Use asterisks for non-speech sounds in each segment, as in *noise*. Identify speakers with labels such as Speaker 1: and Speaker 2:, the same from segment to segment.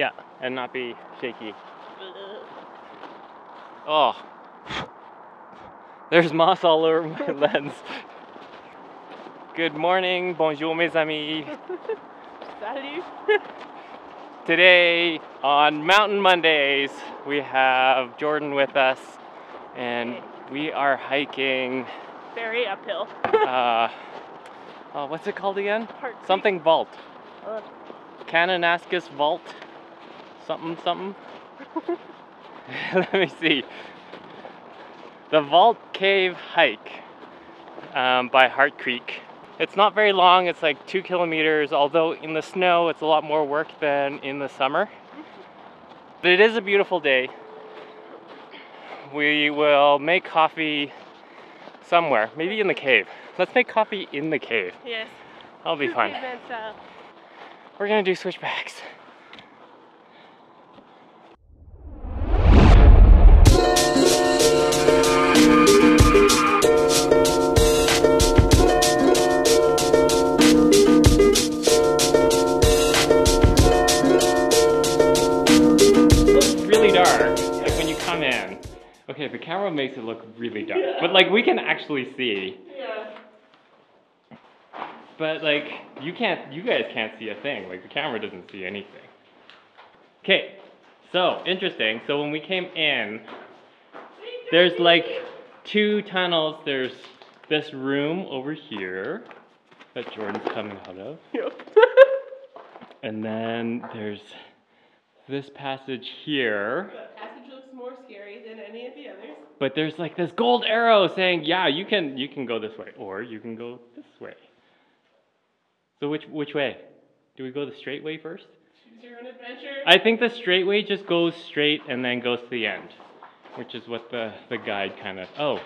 Speaker 1: Yeah, and not be shaky. Oh. There's moss all over my *laughs* lens. Good morning, bonjour mes amis. *laughs*
Speaker 2: Salut. *laughs*
Speaker 1: Today on Mountain Mondays, we have Geordan with us and we are hiking
Speaker 2: Very uphill.
Speaker 1: uh, oh, what's it called again? Something vault.
Speaker 2: Uh,
Speaker 1: Kananaskis Vault. Something, something. *laughs* Let me see. The Vault Cave Hike um, by Heart Creek. It's not very long, it's like two kilometers, although in the snow it's a lot more work than in the summer. But it is a beautiful day. We will make coffee somewhere, maybe in the cave. Let's make coffee in the cave.
Speaker 2: yes.
Speaker 1: That'll be *laughs* fun. We're gonna do switchbacks. Okay, the camera makes it look really dark, but like we can actually see.
Speaker 2: Yeah.
Speaker 1: But like you can't you guys can't see a thing. Like the camera doesn't see anything. Okay. So, interesting. So when we came in, there's like two tunnels. There's this room over here that Geordan's coming out of.
Speaker 2: Yep.
Speaker 1: And then there's this passage here.
Speaker 2: That passage looks more scary than any of the others.
Speaker 1: But there's like this gold arrow saying, "Yeah, you can you can go this way or you can go this way." So which which way? Do we go the straight way first?
Speaker 2: Choose your own adventure.
Speaker 1: I think the straight way just goes straight and then goes to the end, which is what the the guide kind of. Oh,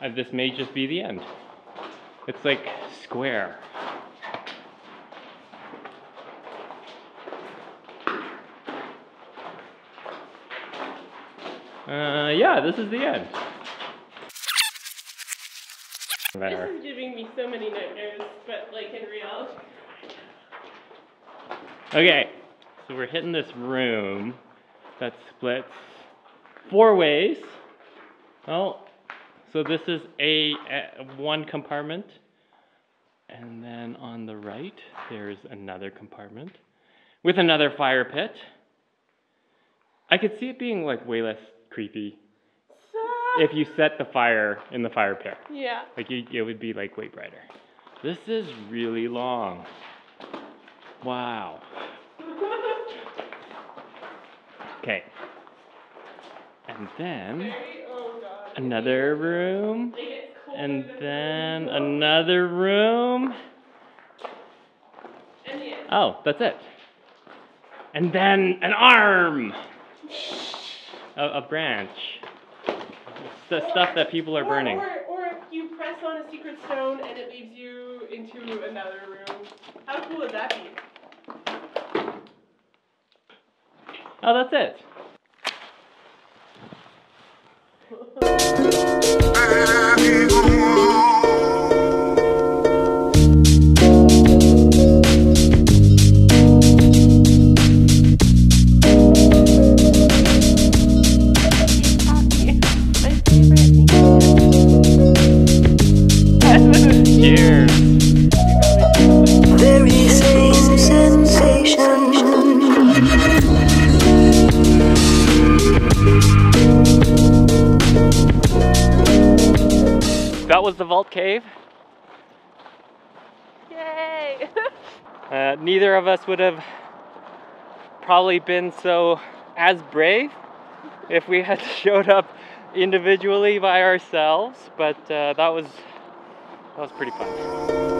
Speaker 1: uh, this may just be the end. It's like square. Uh, yeah, this is the end.
Speaker 2: This is giving me so many nightmares, but like in reality.
Speaker 1: Okay, so we're hitting this room that splits four ways. Oh, so this is a, a one compartment, and then on the right there's another compartment with another fire pit. I could see it being like way less creepy if you set the fire in the fire pit.
Speaker 2: Yeah.
Speaker 1: Like you, it would be like way brighter. This is really long. Wow. *laughs* Okay. And then
Speaker 2: oh
Speaker 1: another room,
Speaker 2: They get cold
Speaker 1: and then another room.
Speaker 2: And.
Speaker 1: Oh, that's it. And then an arm. A, a branch. It's the stuff that people are
Speaker 2: Or-
Speaker 1: burning.
Speaker 2: Or, or you press on a secret stone and it leads you into another room. How cool would that be?
Speaker 1: Oh, that's it. That was the vault cave.
Speaker 2: Yay! *laughs*
Speaker 1: Uh, neither of us would have probably been so as brave if we had *laughs* showed up individually by ourselves, but uh, that was that was pretty fun.